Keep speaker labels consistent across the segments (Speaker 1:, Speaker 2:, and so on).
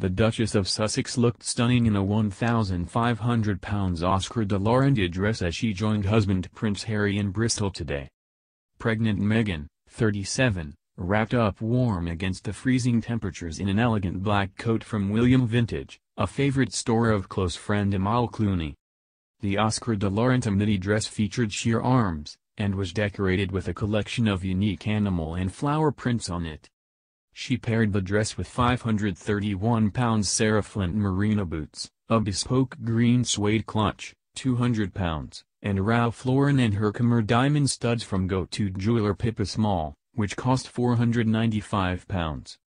Speaker 1: The Duchess of Sussex looked stunning in a 1,500 pounds Oscar de la Renta dress as she joined husband Prince Harry in Bristol today. Pregnant Meghan, 37, wrapped up warm against the freezing temperatures in an elegant black coat from William Vintage, a favorite store of close friend Amal Clooney. The Oscar de la Renta midi dress featured sheer arms, and was decorated with a collection of unique animal and flower prints on it. She paired the dress with 531 pounds Sarah Flint Marina boots, a bespoke green suede clutch, 200 pounds, and Ralph Lauren and Herkimer diamond studs from go-to jeweler Pippa Small, which cost 495 pounds.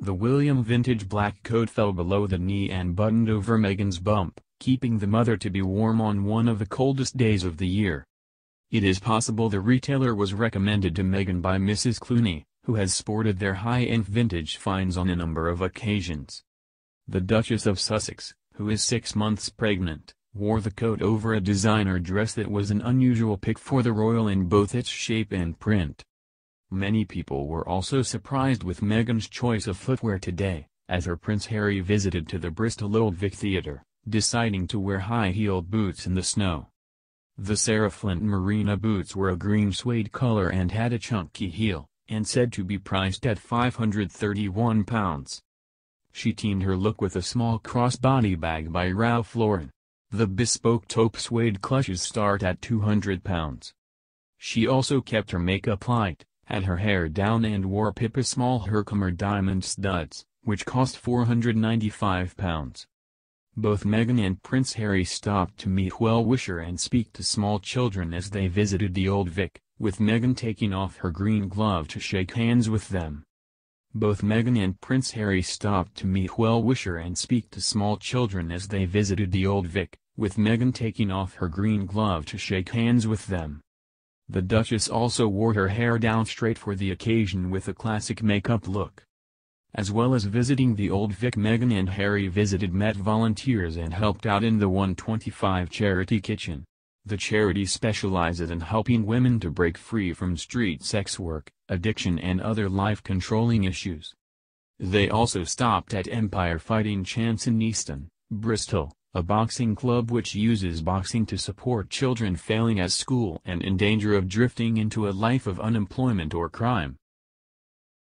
Speaker 1: The William Vintage black coat fell below the knee and buttoned over Meghan's bump, keeping the mother-to-be warm on one of the coldest days of the year. It is possible the retailer was recommended to Meghan by Mrs. Clooney, who has sported their high-end vintage finds on a number of occasions. The Duchess of Sussex, who is six months pregnant, wore the coat over a designer dress that was an unusual pick for the royal in both its shape and print. Many people were also surprised with Meghan's choice of footwear today, as her Prince Harry visited to the Bristol Old Vic Theatre, deciding to wear high-heeled boots in the snow. The Sarah Flint Marina boots were a green suede color and had a chunky heel, and said to be priced at 531 pounds. She teamed her look with a small crossbody bag by Ralph Lauren. The bespoke taupe suede clutches start at 200 pounds. She also kept her makeup light, had her hair down and wore Pippa Small Herkimer diamond studs, which cost 495 pounds. Both Meghan and Prince Harry stopped to meet well-wisher and speak to small children as they visited the Old Vic, with Meghan taking off her green glove to shake hands with them. Both Meghan and Prince Harry stopped to meet well-wisher and speak to small children as they visited the Old Vic, with Meghan taking off her green glove to shake hands with them. The Duchess also wore her hair down straight for the occasion with a classic makeup look. As well as visiting the Old Vic Meghan and Harry visited Met volunteers and helped out in the One25 charity kitchen. The charity specializes in helping women to break free from street sex work, addiction and other life-controlling issues. They also stopped at Empire Fighting Chance in Easton, Bristol, a boxing club which uses boxing to support children failing at school and in danger of drifting into a life of unemployment or crime.